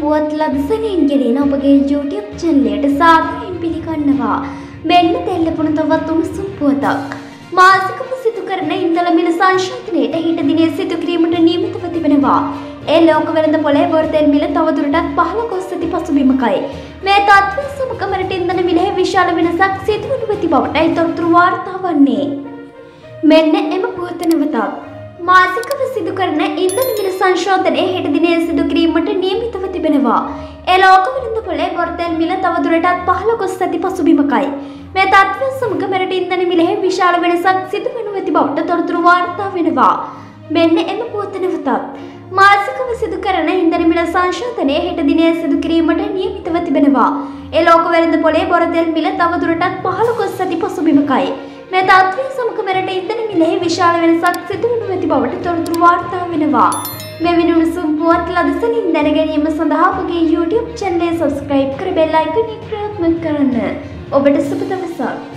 පුවත් ලදසනින් ගෙනෙන ඔබගේ YouTube චැනලයට සාදරයෙන් පිළිගන්නවා. මෙන්න තෙල්ලපුණ තවත් උණුසුම් පුවතක්. මාසිකව සිදු කරන ඉන්ධන මිල සංශෝධනයට හිට දිනේ සිදු කිරීමට නියමිතව තිබෙනවා. ඒ ලෝක වෙළඳ පොලේ බොර්තෙල් මිල තවදුරටත් පහළ ගොස් ඇති පසුබිමකයි. මේ තත්ත්වය සමග ඉන්ධන මිලෙහි විශාල වෙනසක් සිදුවනු ඇති බවටයි තොරතුරු වාර්තා වන්නේ. මෙන්න එම පුවත නැවතත්. මාසිකව සිදු කරන ඉන්ධන මිල සංශෝධනය හෙට දිනේ සිදු කිරීමට නියමිතව තිබෙනවා. ඒ ලෝක වෙළඳ පොලේ බොර්තෙල් මිල තවදුරටත් පහළ ගොස් ඇති පසුබිමකයි. මේ තත්ත්වය සමග මෙරට ඉන්ධන මිලෙහි විශාල වෙනසක් සිදුවනු ඇති බවට තොරතුරු වාර්තා වෙනවා. මෙන්න එම පුවත නැවතත්. මාසිකව සිදු කරන ඉන්ධන මිල සංශෝධනය හෙට දිනේ සිදු කිරීමට නියමිතව තිබෙනවා. ඒ ලෝක වෙළඳ පොලේ බොරතෙල් මිල තවදුරටත් පහළ ගොස් ඇති පසුබිමකයි. මේ තත්ත්වය සමග මෙරට ඉන්ධන මිලෙහි විශාල වෙනසක් සිදුවනු ඇති බවට තොරතුරු වාර්තා වෙනවා. මෙවැනි උණුසුම් පුවත් ලදසනින් දැන ගැනීම සඳහා අපගේ YouTube channel එක subscribe කර බෙල් icon එක ක්‍රියාත්මක කරන්න. ඔබට සුබ දවසක්.